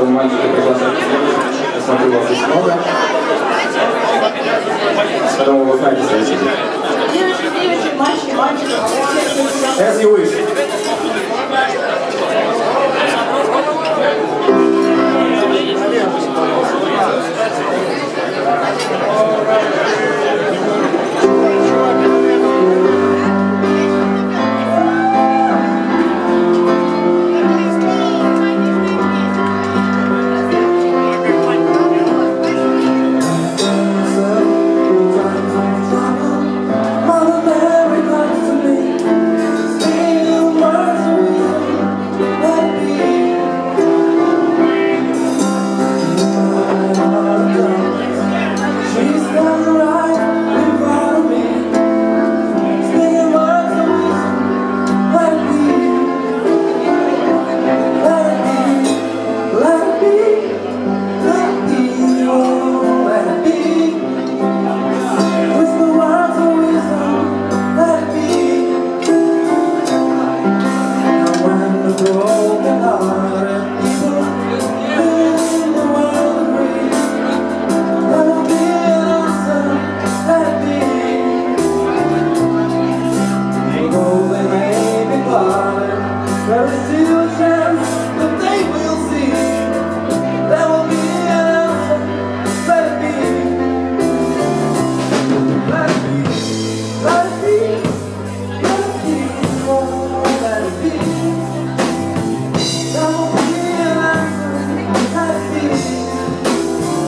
этого мальчика приглашать Я смотрю, вас здесь много. Я думаю, вы знаете свои As you wish. after all